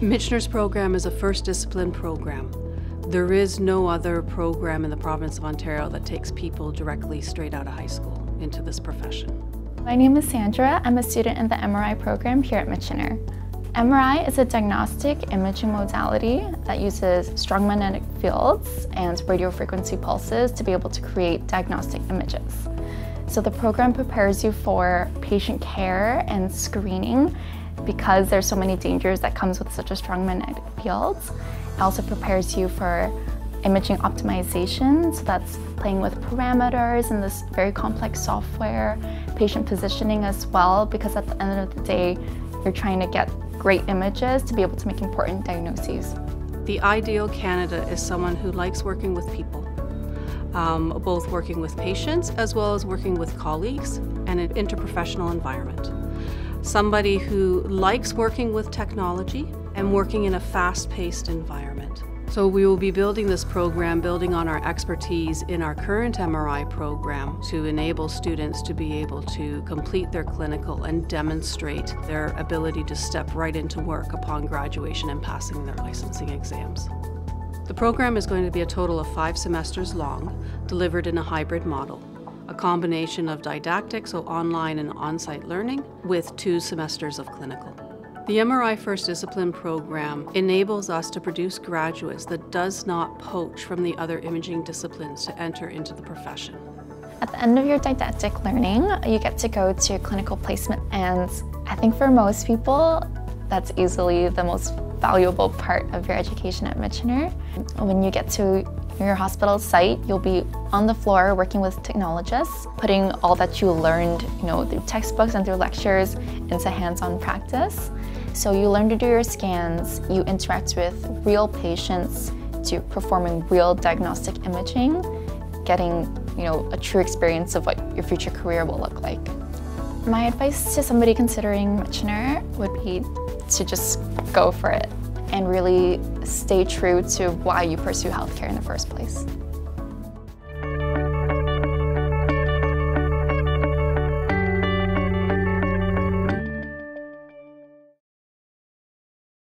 Michener's program is a first discipline program. There is no other program in the province of Ontario that takes people directly straight out of high school into this profession. My name is Sandra. I'm a student in the MRI program here at Michener. MRI is a diagnostic imaging modality that uses strong magnetic fields and radio frequency pulses to be able to create diagnostic images. So the program prepares you for patient care and screening because there's so many dangers that comes with such a strong magnetic field. It also prepares you for imaging optimization, so that's playing with parameters and this very complex software, patient positioning as well, because at the end of the day, you're trying to get great images to be able to make important diagnoses. The ideal candidate is someone who likes working with people, um, both working with patients as well as working with colleagues and an interprofessional environment. Somebody who likes working with technology and working in a fast-paced environment. So we will be building this program, building on our expertise in our current MRI program to enable students to be able to complete their clinical and demonstrate their ability to step right into work upon graduation and passing their licensing exams. The program is going to be a total of five semesters long, delivered in a hybrid model a combination of didactic, so online and on-site learning, with two semesters of clinical. The MRI First Discipline program enables us to produce graduates that does not poach from the other imaging disciplines to enter into the profession. At the end of your didactic learning, you get to go to clinical placement and I think for most people, that's easily the most valuable part of your education at Michener. When you get to your hospital site, you'll be on the floor working with technologists, putting all that you learned you know, through textbooks and through lectures into hands-on practice. So you learn to do your scans, you interact with real patients to performing real diagnostic imaging, getting you know, a true experience of what your future career will look like. My advice to somebody considering Michener would be to just go for it and really stay true to why you pursue healthcare in the first place.